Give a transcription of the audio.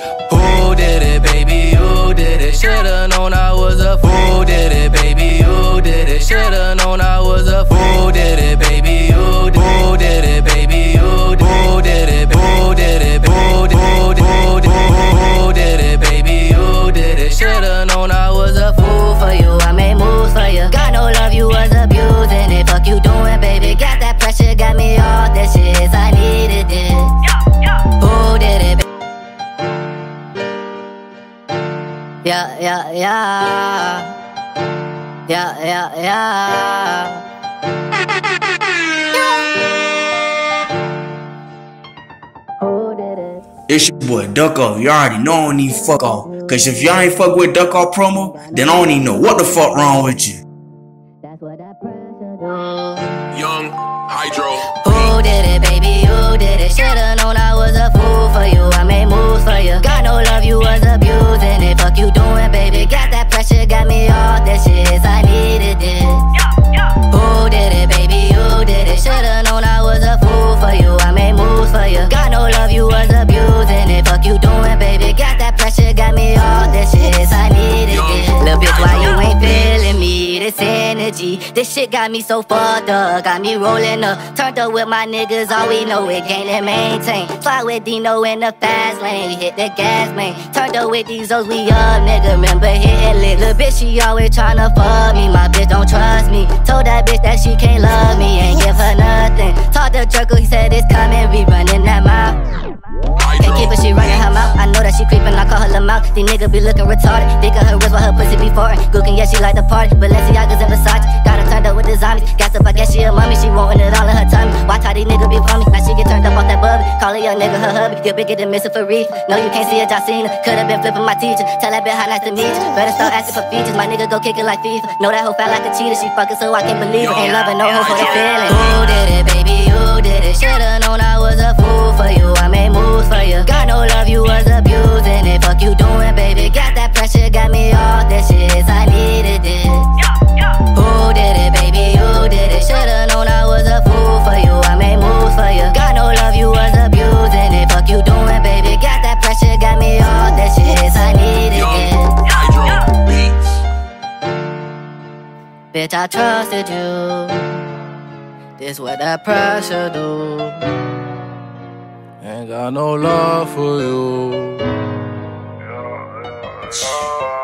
Oh. Yeah, yeah, yeah. Yeah, yeah, yeah. Oh, it's your boy Duck Off. You already know I don't need fuck off. Cause if y'all ain't fuck with Duck Off promo, then I don't even know what the fuck wrong with you. Young Hydro. Who did it, baby? You did it. Should've known I was a fool for you. I made that pressure, got me all this shit. I needed this. Little bitch, why you ain't feeling me? This energy, this shit got me so fucked up. Got me rolling up, turned up with my niggas. All we know is gain and maintain. Fly with Dino in the fast lane, hit the gas man. Turned up with these O's, we up, nigga. Remember hitting lit. Little bitch, she always tryna fuck me. My bitch don't trust me. Told that bitch that she can't love me, ain't give her nothing. Talked to Jerko, he said it's coming, we running mouth. These niggas be looking retarded. Think of her wrist while her pussy be farting. Gookin', yeah, she like the party. Balenciagas and Versace. Got her turned up with the zombies. Got up, I guess she a mommy. She wantin' it all in her tummy. Watch how these niggas be me. Now she get turned up off that bubble. Call a young nigga her hubby. You bigger than Mr. Fareed. No, you can't see a Jocina. Could've been flipping my teacher. Tell that bitch how nice to meet you. Better start asking for features. My nigga go kick it like FIFA. Know that hoe fat like a cheater. She fucking so I can't believe it. Ain't loving no hoe for the feeling. That pressure, got me all this shit. I needed this. Who did it, baby? You did it. Should've known I was a fool for you. I made moves for you. Got no love, you was abusing it. Fuck you doing, baby. Got that pressure, got me all this shit. I needed this. Hydro Beats. Bitch, I trusted you. This what that pressure do. Ain't got no love for you. Shh.